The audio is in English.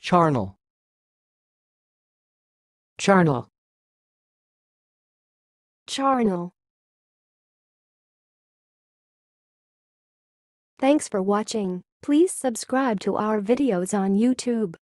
Charnel. Charnel. Charnel. Thanks for watching. Please subscribe to our videos on YouTube.